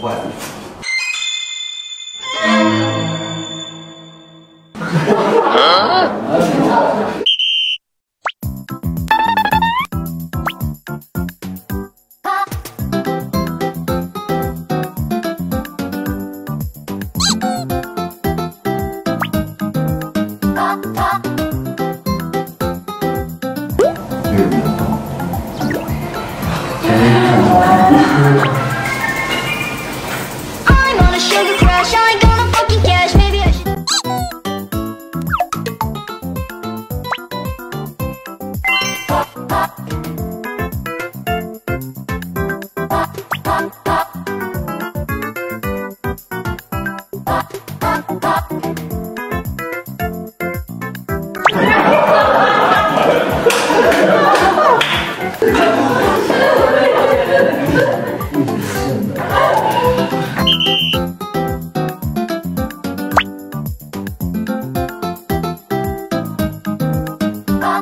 坏了。啊！没有变化。前面看到的是。sugar crash, I ain't gonna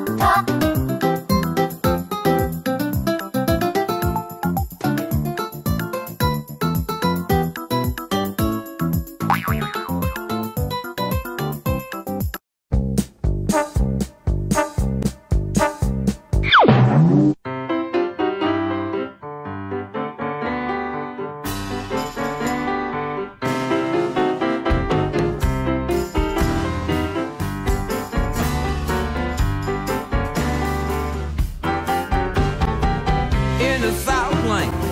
他。in the South plane.